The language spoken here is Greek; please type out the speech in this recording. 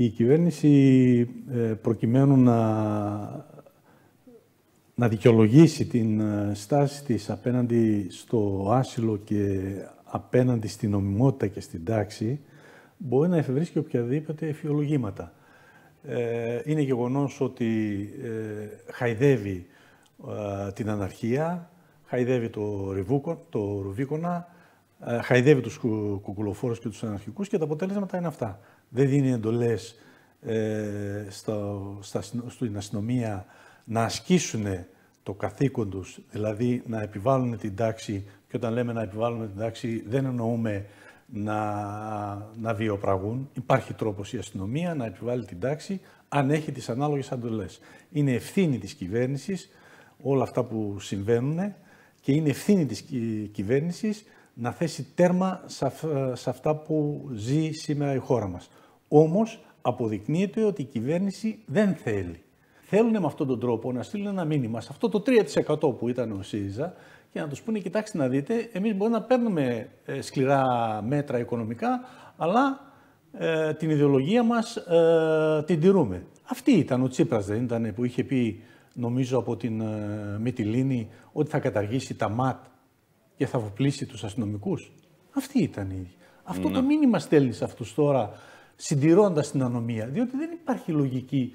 Η κυβέρνηση ε, προκειμένου να, να δικαιολογήσει την ε, στάση της απέναντι στο άσυλο και απέναντι στην νομιμότητα και στην τάξη μπορεί να εφευρίσκει οποιαδήποτε εφιολογήματα. Ε, είναι γεγονός ότι χαϊδεύει την αναρχία, χαϊδεύει το, ριβούκο, το Ρουβίκονα, χαϊδεύει τους κουκουλοφόρους και τους αναρχικούς και τα αποτέλεσματα είναι αυτά δεν δίνει εντολές ε, στο, στα, στην αστυνομία να ασκήσουν το καθήκον τους, δηλαδή να επιβάλλουν την τάξη και όταν λέμε να επιβάλλουμε την τάξη δεν εννοούμε να, να βιοπραγούν. Υπάρχει τρόπος η αστυνομία να επιβάλλει την τάξη αν έχει τις ανάλογες αντολές. Είναι ευθύνη της κυβέρνησης όλα αυτά που συμβαίνουν και είναι ευθύνη της κυβέρνησης να θέσει τέρμα σε αυτά που ζει σήμερα η χώρα μας. Όμως αποδεικνύεται ότι η κυβέρνηση δεν θέλει. Θέλουν με αυτόν τον τρόπο να στείλουν ένα μήνυμα σε αυτό το 3% που ήταν ο ΣΥΡΙΖΑ και να τους πούνε κοιτάξτε να δείτε, εμείς μπορούμε να παίρνουμε ε, σκληρά μέτρα οικονομικά, αλλά ε, την ιδεολογία μας ε, την τηρούμε. Αυτή ήταν ο Τσίπρας δεν ήταν που είχε πει νομίζω από την ε, Μητυλίνη ότι θα καταργήσει τα ΜΑΤ και θα αποπλήσει τους αστυνομικούς. Αυτή ήταν η... Αυτό το ναι. μήνυμα στέλνεις σε αυτούς τώρα συντηρώντας την ανομία, διότι δεν υπάρχει λογική